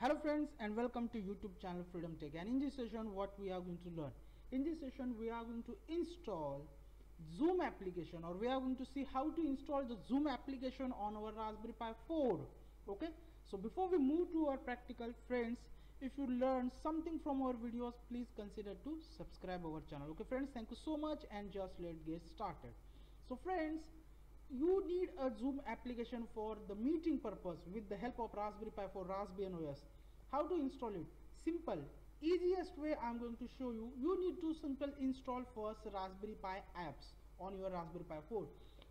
Hello friends and welcome to YouTube channel Freedom Tech and in this session what we are going to learn. In this session we are going to install Zoom application or we are going to see how to install the Zoom application on our Raspberry Pi 4. Okay. So before we move to our practical friends if you learn something from our videos please consider to subscribe our channel. Okay friends thank you so much and just let's get started. So friends you need a zoom application for the meeting purpose with the help of raspberry pi for raspbian os how to install it? Simple. Easiest way i'm going to show you you need to simple install first raspberry pi apps on your raspberry pi 4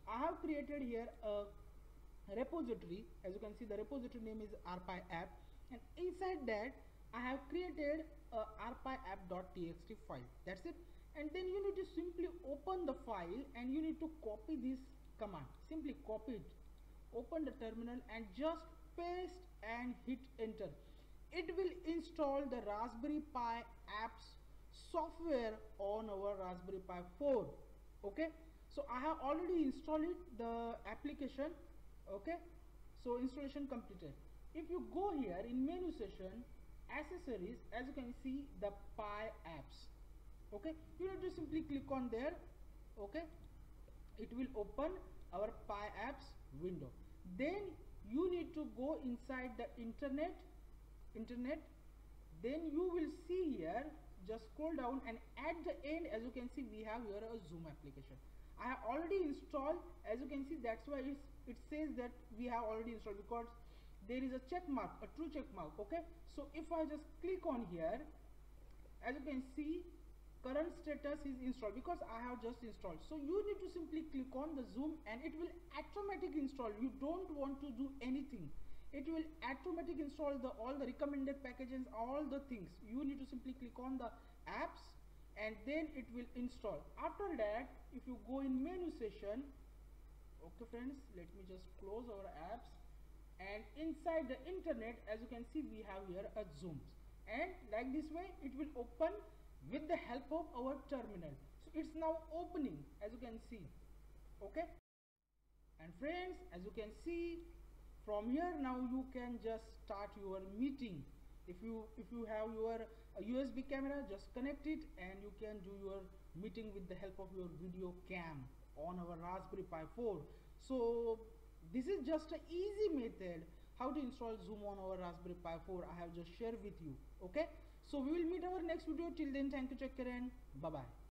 i have created here a repository. As you can see the repository name is rpi app. And inside that i have created a rpi app.txt file. That's it. And then you need to simply open the file and you need to copy this command. Simply copy it. Open the terminal and just paste and hit enter. It will install the raspberry pi apps software on our raspberry pi 4 okay? So i have already installed the application. Okay? So installation completed. If you go here in menu section accessories as you can see the pi apps. Okay? You need to simply click on there. Okay it will open our pi apps window. Then you need to go inside the internet internet. Then you will see here just scroll down and at the end as you can see we have here a zoom application. I have already installed as you can see that's why it says that we have already installed because there is a check mark a true check mark okay? So if i just click on here as you can see current status is installed because I have just installed. So you need to simply click on the zoom and it will automatically install. You don't want to do anything. It will automatically install the all the recommended packages all the things. You need to simply click on the apps and then it will install. After that if you go in menu session okay friends let me just close our apps. And inside the internet as you can see we have here a zoom. And like this way it will open with the help of our terminal. So it's now opening as you can see. Okay? And friends as you can see from here now you can just start your meeting. If you if you have your uh, USB camera just connect it and you can do your meeting with the help of your video cam on our Raspberry Pi 4 so this is just an easy method how to install zoom on our raspberry pi 4 i have just shared with you okay? So we will meet our next video. Till then thank you. Check and bye bye